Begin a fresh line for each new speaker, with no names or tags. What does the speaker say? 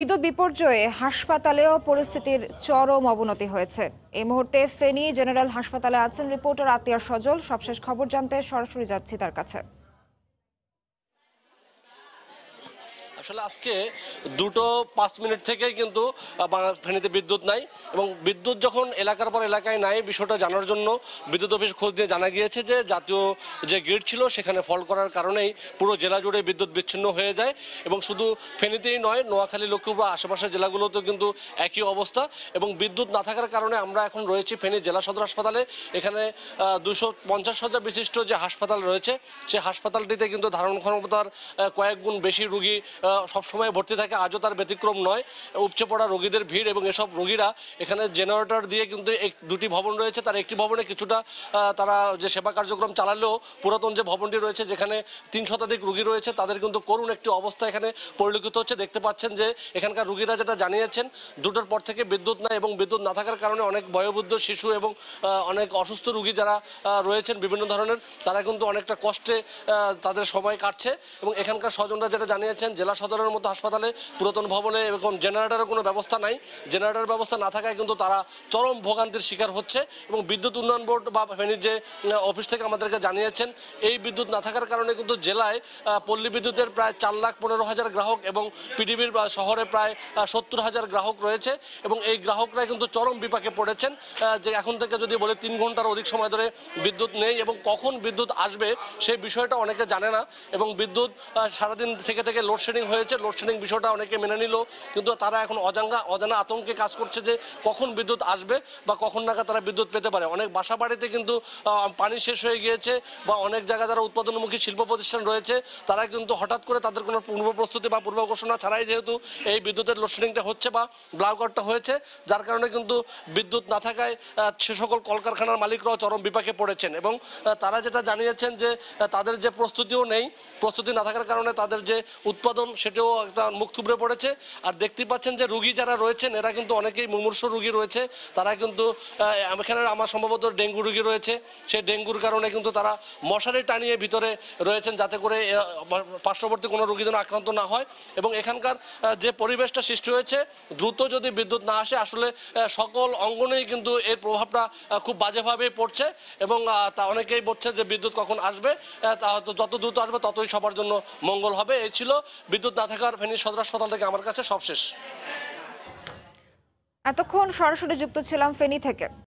বিদ্যুৎ বিপর্যয়ে হাসপাতালেও পরিস্থিতির চরম অবনতি হয়েছে। এই মুহূর্তে ফেনী জেনারেল হাসপাতালে আছেন রিপোর্টার আতিয়া সজল। সবশেষ খবর জানতে সরাসরি যাচ্ছি তার কাছে।
আসলে আজকে দুটো পাঁচ মিনিট থেকেই কিন্তু ফেনীতে বিদ্যুৎ নাই এবং বিদ্যুৎ যখন এলাকার পর এলাকায় নাই, বিষয়টা জানার জন্য বিদ্যুৎ অফিস খোঁজ দিয়ে জানা গিয়েছে যে জাতীয় যে গ্রিড ছিল সেখানে ফল করার কারণেই পুরো জেলা জুড়ে বিদ্যুৎ বিচ্ছিন্ন হয়ে যায় এবং শুধু ফেনীতেই নয়, নোয়াখালী, লক্ষ্মীপুর, আশেপাশের জেলাগুলোতেও কিন্তু একই অবস্থা এবং বিদ্যুৎ না থাকার কারণে আমরা এখন রয়েছি ফেনী জেলা সদর হাসপাতালে। এখানে দুশো পঞ্চাশ হাজার বিশিষ্ট যে হাসপাতাল রয়েছে, সেই হাসপাতালটিতে কিন্তু ধারণ ক্ষমতার কয়েক গুণ বেশি রুগী সবসময় ভর্তি থাকে, আজও তার ব্যতিক্রম নয়। উপচে পড়া রোগীদের ভিড় এবং এসব রোগীরা এখানে জেনারেটর দিয়ে কিন্তু এক, দুটি ভবন রয়েছে। তার একটি ভবনে কিছুটা তারা যে সেবা কার্যক্রম চালালেও পুরাতন যে ভবনটি রয়েছে, যেখানে তিন শতাধিক রুগী রয়েছে, তাদের কিন্তু করুণ একটি অবস্থা এখানে পরিলক্ষিত হচ্ছে। দেখতে পাচ্ছেন যে এখানকার রুগীরা যেটা জানিয়েছেন, দুটোর পর থেকে বিদ্যুৎ নাই এবং বিদ্যুৎ না থাকার কারণে অনেক বয়োবৃদ্ধ শিশু এবং অনেক অসুস্থ রুগী যারা রয়েছেন বিভিন্ন ধরনের, তারা কিন্তু অনেকটা কষ্টে তাদের সময় কাটছে। এবং এখানকার স্বজনরা যেটা জানিয়েছেন, জেলা সদরের মতো হাসপাতালে, পুরাতন ভবনে এখন জেনারেটারের কোনো ব্যবস্থা নাই। জেনারেটর ব্যবস্থা না থাকায় কিন্তু তারা চরম ভোগান্তির শিকার হচ্ছে এবং বিদ্যুৎ উন্নয়ন বোর্ড বা ফেনীর যে অফিস থেকে আমাদেরকে জানিয়েছেন, এই বিদ্যুৎ না থাকার কারণে কিন্তু জেলায় পল্লী বিদ্যুতের প্রায় চার লাখ পনেরো হাজার গ্রাহক এবং পিডিবির শহরে প্রায় সত্তর হাজার গ্রাহক রয়েছে এবং এই গ্রাহকরা কিন্তু চরম বিপাকে পড়েছেন যে এখন থেকে যদি বলে তিন ঘণ্টার অধিক সময় ধরে বিদ্যুৎ নেই এবং কখন বিদ্যুৎ আসবে সেই বিষয়টা অনেকে জানে না এবং বিদ্যুৎ সারাদিন থেকে থেকে লোডশেডিং হয়েছে, লোডশেডিং বিষয়টা অনেকে মেনে নিল, কিন্তু তারা এখন অজাঙ্গা, অজানা আতঙ্কে কাজ করছে যে কখন বিদ্যুৎ আসবে বা কখন নাগাদ তারা বিদ্যুৎ পেতে পারে। অনেক বাসা বাড়িতে কিন্তু পানি শেষ হয়ে গিয়েছে বা অনেক জায়গায় যারা উৎপাদনমুখী শিল্প প্রতিষ্ঠান রয়েছে, তারা কিন্তু হঠাৎ করে তাদের কোনো পূর্ব প্রস্তুতি বা পূর্ব ঘোষণা ছাড়াই যেহেতু এই বিদ্যুতের লোডশেডিংটা হচ্ছে বা ব্লাউকারটা হয়েছে, যার কারণে কিন্তু বিদ্যুৎ না থাকায় সে সকল কলকারখানার মালিকরাও চরম বিপাকে পড়েছেন এবং তারা যেটা জানিয়েছেন যে তাদের যে প্রস্তুতিও নেই, প্রস্তুতি না থাকার কারণে তাদের যে উৎপাদন সেটাও একটা মুখ থুবড়ে পড়েছে। আর দেখতে পাচ্ছেন যে রুগী যারা রয়েছেন, এরা কিন্তু অনেকেই মুমূর্ষ রুগী রয়েছে। তারা কিন্তু এখানে আমার সম্ভবত ডেঙ্গু রুগী রয়েছে। সেই ডেঙ্গুর কারণে কিন্তু তারা মশারি টানিয়ে ভিতরে রয়েছেন যাতে করে পার্শ্ববর্তী কোনো রুগী যেন আক্রান্ত না হয়। এবং এখানকার যে পরিবেশটা সৃষ্টি হয়েছে, দ্রুত যদি বিদ্যুৎ না আসে, আসলে সকল অঙ্গনেই কিন্তু এর প্রভাবটা খুব বাজেভাবে পড়ছে। এবং তা অনেকেই বলছে যে বিদ্যুৎ কখন আসবে তা যত দ্রুত আসবে ততই সবার জন্য মঙ্গল হবে। এই ছিল বিদ্যুৎ না থাকার ফেনী সদর হাসপাতাল থেকে আমার কাছে সবশেষ।
এতক্ষণ সরাসরি যুক্ত ছিলাম ফেনী থেকে।